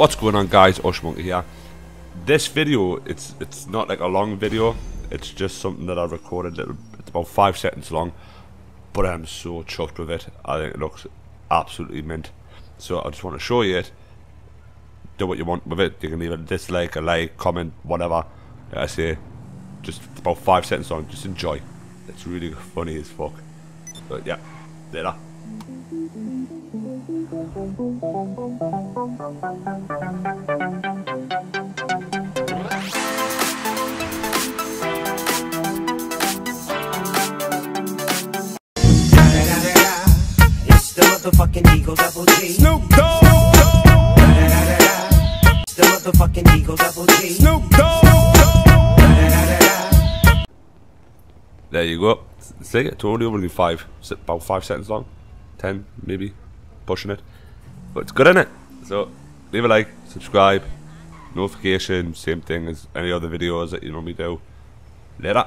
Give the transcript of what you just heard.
What's going on guys, Ushmonkey here. This video, it's it's not like a long video, it's just something that I recorded, it's about 5 seconds long, but I'm so chuffed with it, I think it looks absolutely mint. So I just want to show you it, do what you want with it, you can leave a dislike, a like, comment, whatever, like I say, just about 5 seconds long, just enjoy. It's really funny as fuck. But yeah, later. Motherfucking Eagle Double G. Snoop Dogg. The motherfucking Eagle Double G. Snoop Dogg. There you go. See, it's only only five, about five seconds long, ten maybe, pushing it, but it's good in it. So leave a like, subscribe, notification, same thing as any other videos that you normally do. Later.